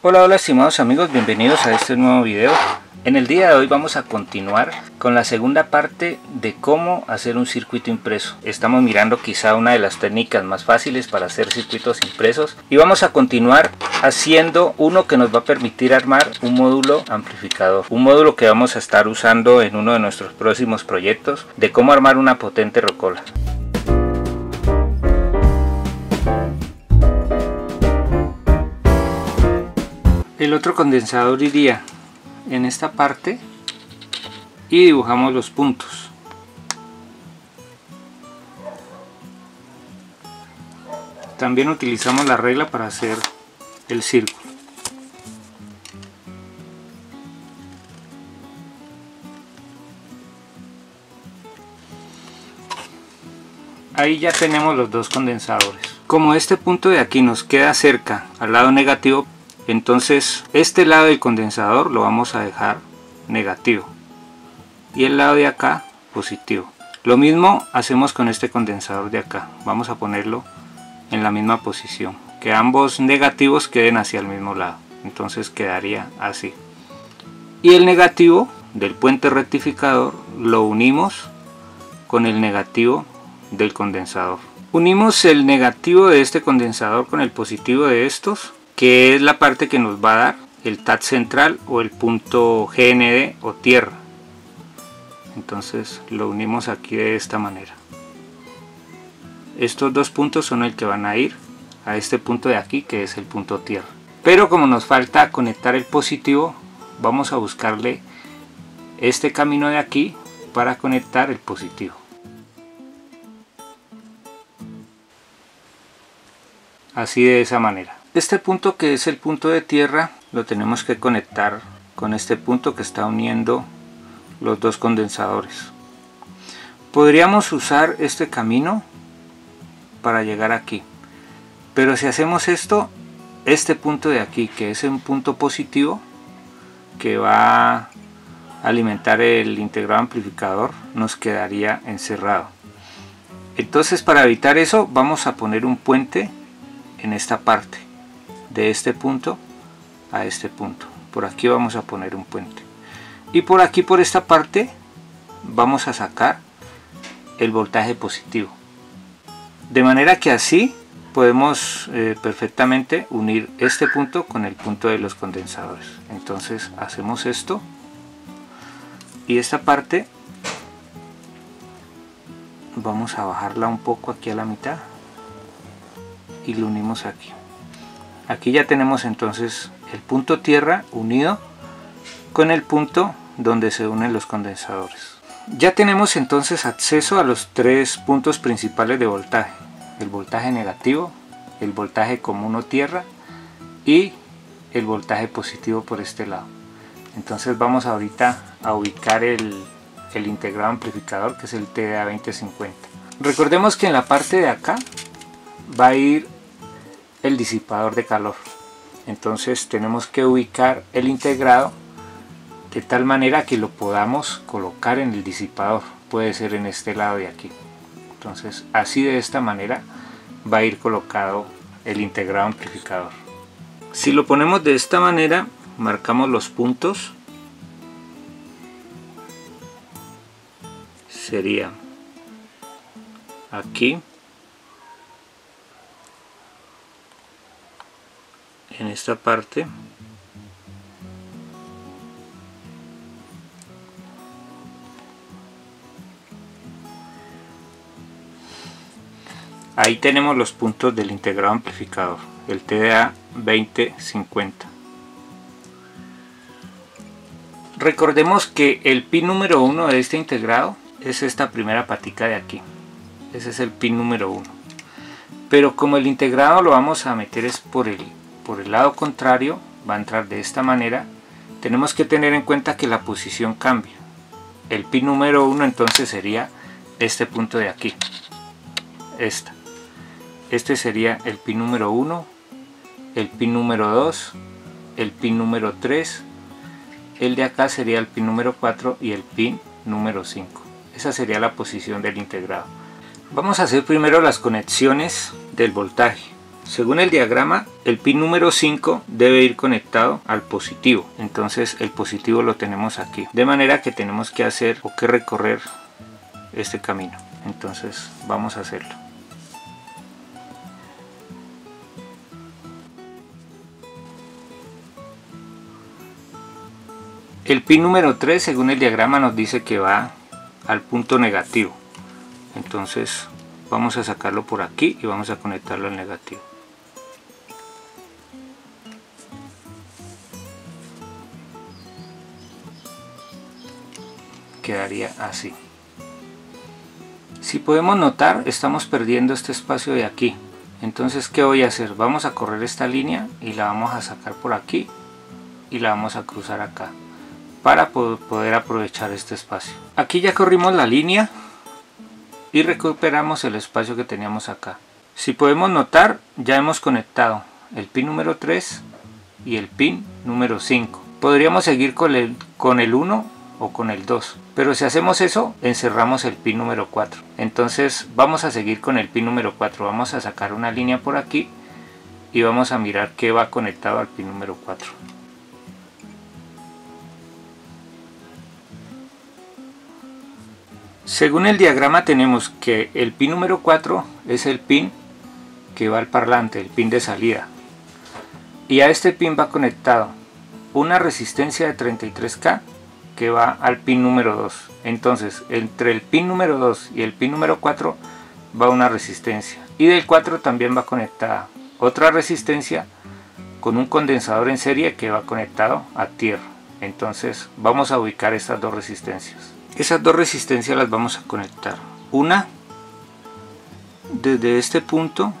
Hola, hola estimados amigos, bienvenidos a este nuevo video. En el día de hoy vamos a continuar con la segunda parte de cómo hacer un circuito impreso. Estamos mirando quizá una de las técnicas más fáciles para hacer circuitos impresos y vamos a continuar haciendo uno que nos va a permitir armar un módulo amplificador. Un módulo que vamos a estar usando en uno de nuestros próximos proyectos de cómo armar una potente rocola. El otro condensador iría en esta parte y dibujamos los puntos. También utilizamos la regla para hacer el círculo. Ahí ya tenemos los dos condensadores. Como este punto de aquí nos queda cerca al lado negativo, entonces este lado del condensador lo vamos a dejar negativo. Y el lado de acá positivo. Lo mismo hacemos con este condensador de acá. Vamos a ponerlo en la misma posición. Que ambos negativos queden hacia el mismo lado. Entonces quedaría así. Y el negativo del puente rectificador lo unimos con el negativo del condensador. Unimos el negativo de este condensador con el positivo de estos que es la parte que nos va a dar el TAT central o el punto GND o tierra. Entonces lo unimos aquí de esta manera. Estos dos puntos son el que van a ir a este punto de aquí que es el punto tierra. Pero como nos falta conectar el positivo, vamos a buscarle este camino de aquí para conectar el positivo. Así de esa manera. Este punto que es el punto de tierra lo tenemos que conectar con este punto que está uniendo los dos condensadores. Podríamos usar este camino para llegar aquí. Pero si hacemos esto, este punto de aquí, que es un punto positivo, que va a alimentar el integrado amplificador, nos quedaría encerrado. Entonces para evitar eso vamos a poner un puente en esta parte de este punto a este punto. Por aquí vamos a poner un puente. Y por aquí por esta parte vamos a sacar el voltaje positivo. De manera que así podemos eh, perfectamente unir este punto con el punto de los condensadores. Entonces hacemos esto. Y esta parte vamos a bajarla un poco aquí a la mitad y lo unimos aquí Aquí ya tenemos entonces el punto tierra unido con el punto donde se unen los condensadores. Ya tenemos entonces acceso a los tres puntos principales de voltaje. El voltaje negativo, el voltaje común o tierra y el voltaje positivo por este lado. Entonces vamos ahorita a ubicar el, el integrado amplificador que es el TDA 2050. Recordemos que en la parte de acá va a ir el disipador de calor. Entonces tenemos que ubicar el integrado de tal manera que lo podamos colocar en el disipador. Puede ser en este lado de aquí. Entonces así de esta manera va a ir colocado el integrado amplificador. Si lo ponemos de esta manera, marcamos los puntos. Sería aquí en esta parte. Ahí tenemos los puntos del integrado amplificador el TDA 2050 recordemos que el pin número uno de este integrado es esta primera patica de aquí. Ese es el pin número uno. Pero como el integrado lo vamos a meter es por el por el lado contrario va a entrar de esta manera tenemos que tener en cuenta que la posición cambia. El pin número 1 entonces sería este punto de aquí esta. Este sería el pin número 1 el pin número 2 el pin número 3 el de acá sería el pin número 4 y el pin número 5 esa sería la posición del integrado. Vamos a hacer primero las conexiones del voltaje Según el diagrama, el pin número 5 debe ir conectado al positivo. Entonces el positivo lo tenemos aquí. De manera que tenemos que hacer o que recorrer este camino. Entonces vamos a hacerlo. El pin número 3 según el diagrama nos dice que va al punto negativo. Entonces vamos a sacarlo por aquí y vamos a conectarlo al negativo. Quedaría así. Si podemos notar, estamos perdiendo este espacio de aquí. Entonces, ¿qué voy a hacer? Vamos a correr esta línea y la vamos a sacar por aquí y la vamos a cruzar acá para poder aprovechar este espacio. Aquí ya corrimos la línea y recuperamos el espacio que teníamos acá. Si podemos notar, ya hemos conectado el pin número 3 y el pin número 5. Podríamos seguir con el, con el 1 o con el 2. Pero si hacemos eso, encerramos el pin número 4. Entonces vamos a seguir con el pin número 4. Vamos a sacar una línea por aquí y vamos a mirar qué va conectado al pin número 4. Según el diagrama tenemos que el pin número 4 es el pin que va al parlante, el pin de salida. Y a este pin va conectado una resistencia de 33K que va al pin número 2. Entonces, entre el pin número 2 y el pin número 4 va una resistencia. Y del 4 también va conectada otra resistencia con un condensador en serie que va conectado a tierra. Entonces, vamos a ubicar estas dos resistencias. Esas dos resistencias las vamos a conectar. Una desde este punto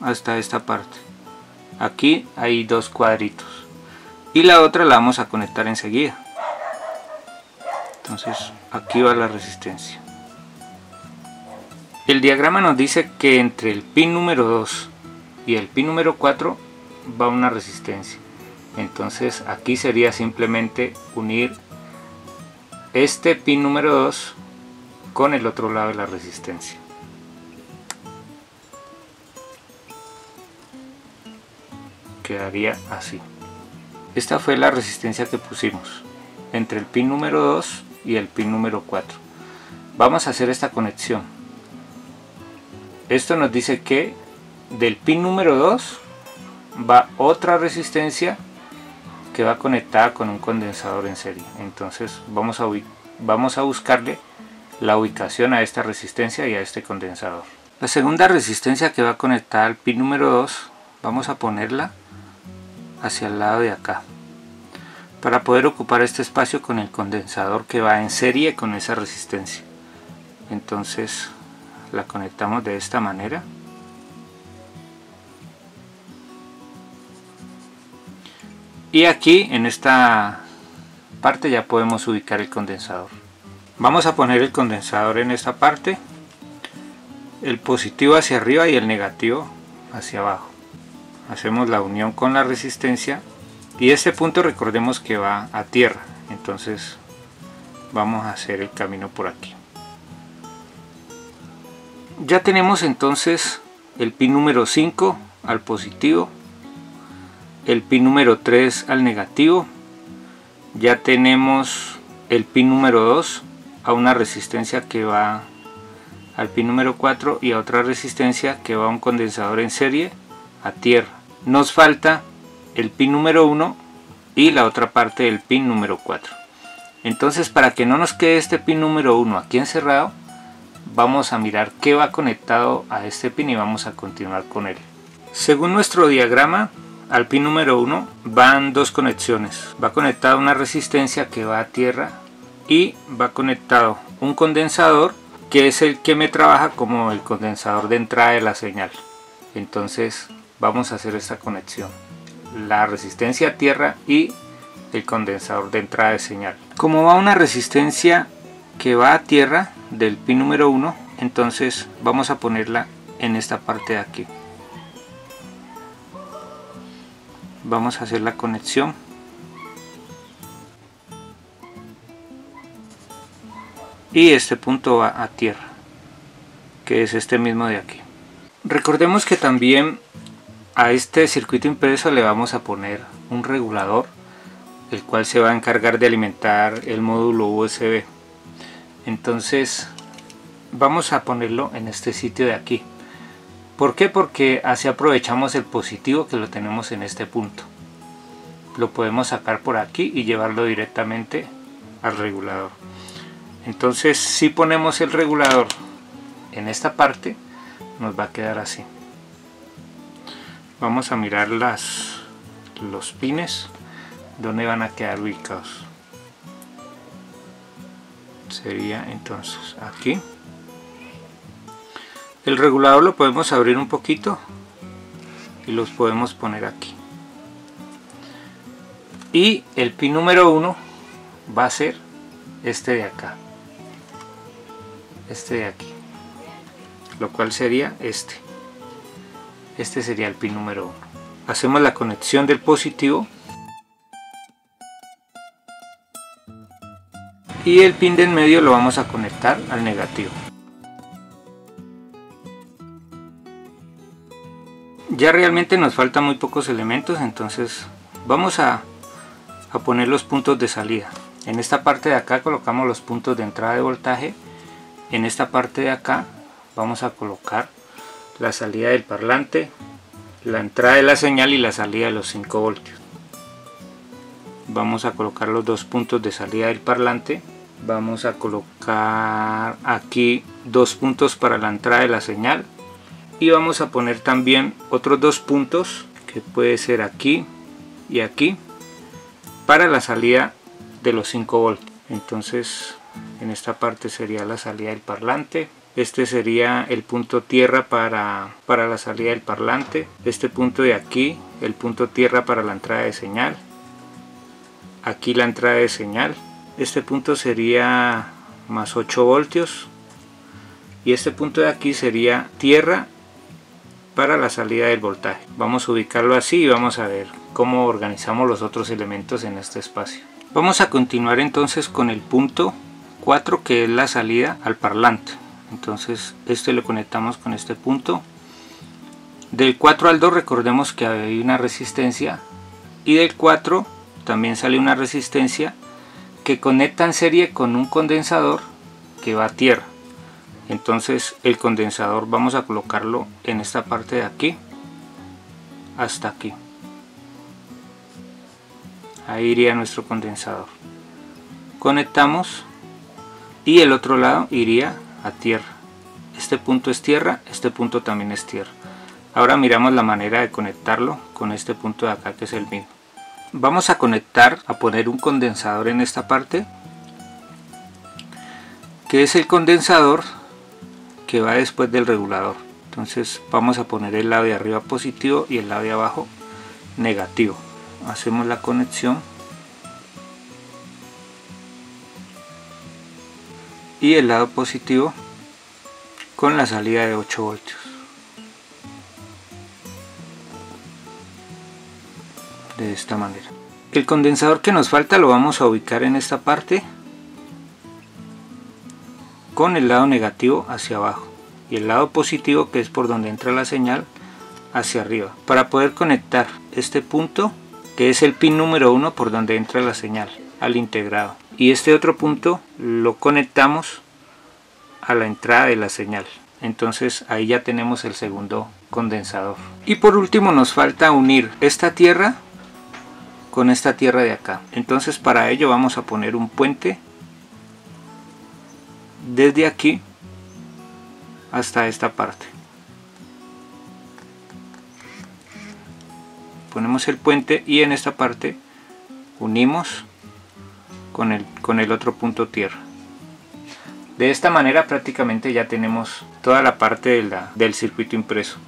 hasta esta parte. Aquí hay dos cuadritos. Y la otra la vamos a conectar enseguida. Entonces aquí va la resistencia. El diagrama nos dice que entre el pin número 2 y el pin número 4 va una resistencia. Entonces aquí sería simplemente unir este pin número 2 con el otro lado de la resistencia. Quedaría así. Esta fue la resistencia que pusimos entre el pin número 2 y el pin número 4. Vamos a hacer esta conexión. Esto nos dice que del pin número 2 va otra resistencia que va conectada con un condensador en serie. Entonces vamos a, vamos a buscarle la ubicación a esta resistencia y a este condensador. La segunda resistencia que va conectada al pin número 2 vamos a ponerla hacia el lado de acá para poder ocupar este espacio con el condensador que va en serie con esa resistencia. Entonces la conectamos de esta manera. Y aquí en esta parte ya podemos ubicar el condensador. Vamos a poner el condensador en esta parte el positivo hacia arriba y el negativo hacia abajo. Hacemos la unión con la resistencia y este punto recordemos que va a tierra. Entonces vamos a hacer el camino por aquí. Ya tenemos entonces el pin número 5 al positivo el pin número 3 al negativo. Ya tenemos el pin número 2 a una resistencia que va al pin número 4 y a otra resistencia que va a un condensador en serie a tierra. Nos falta el pin número 1 y la otra parte del pin número 4 entonces para que no nos quede este pin número 1 aquí encerrado vamos a mirar qué va conectado a este pin y vamos a continuar con él según nuestro diagrama al pin número 1 van dos conexiones. Va conectada una resistencia que va a tierra y va conectado un condensador que es el que me trabaja como el condensador de entrada de la señal. Entonces vamos a hacer esta conexión. La resistencia a tierra y el condensador de entrada de señal. Como va una resistencia que va a tierra del pin número 1, entonces vamos a ponerla en esta parte de aquí. vamos a hacer la conexión y este punto va a tierra que es este mismo de aquí recordemos que también a este circuito impreso le vamos a poner un regulador el cual se va a encargar de alimentar el módulo USB entonces vamos a ponerlo en este sitio de aquí. ¿por qué? porque así aprovechamos el positivo que lo tenemos en este punto. Lo podemos sacar por aquí y llevarlo directamente al regulador. Entonces si ponemos el regulador en esta parte nos va a quedar así vamos a mirar las los pines. Donde van a quedar ubicados sería entonces aquí. El regulador lo podemos abrir un poquito y los podemos poner aquí. Y el pin número uno va a ser este de acá. Este de aquí. Lo cual sería este este sería el pin número 1 hacemos la conexión del positivo. Y el pin de en medio lo vamos a conectar al negativo. Ya realmente nos faltan muy pocos elementos entonces vamos a, a poner los puntos de salida. En esta parte de acá colocamos los puntos de entrada de voltaje. En esta parte de acá vamos a colocar la salida del parlante la entrada de la señal y la salida de los 5 voltios. Vamos a colocar los dos puntos de salida del parlante. Vamos a colocar aquí dos puntos para la entrada de la señal. Y vamos a poner también otros dos puntos que puede ser aquí y aquí para la salida de los 5 voltios. Entonces en esta parte sería la salida del parlante este sería el punto tierra para, para la salida del parlante. Este punto de aquí el punto tierra para la entrada de señal. Aquí la entrada de señal. Este punto sería más 8 voltios. Y este punto de aquí sería tierra para la salida del voltaje. Vamos a ubicarlo así y vamos a ver cómo organizamos los otros elementos en este espacio. Vamos a continuar entonces con el punto 4 que es la salida al parlante entonces este lo conectamos con este punto. Del 4 al 2 recordemos que hay una resistencia. Y del 4 también sale una resistencia que conecta en serie con un condensador que va a tierra. Entonces el condensador vamos a colocarlo en esta parte de aquí hasta aquí. Ahí iría nuestro condensador. Conectamos y el otro lado iría a tierra. Este punto es tierra este punto también es tierra. Ahora miramos la manera de conectarlo con este punto de acá que es el mismo. Vamos a conectar a poner un condensador en esta parte que es el condensador que va después del regulador. Entonces vamos a poner el lado de arriba positivo y el lado de abajo negativo. Hacemos la conexión y el lado positivo con la salida de 8 voltios. De esta manera. El condensador que nos falta lo vamos a ubicar en esta parte con el lado negativo hacia abajo y el lado positivo que es por donde entra la señal hacia arriba para poder conectar este punto que es el pin número 1 por donde entra la señal al integrado y este otro punto lo conectamos a la entrada de la señal. Entonces ahí ya tenemos el segundo condensador. Y por último nos falta unir esta tierra con esta tierra de acá. Entonces para ello vamos a poner un puente desde aquí hasta esta parte. Ponemos el puente y en esta parte unimos con el, otro punto tierra. De esta manera prácticamente ya tenemos toda la parte del circuito impreso.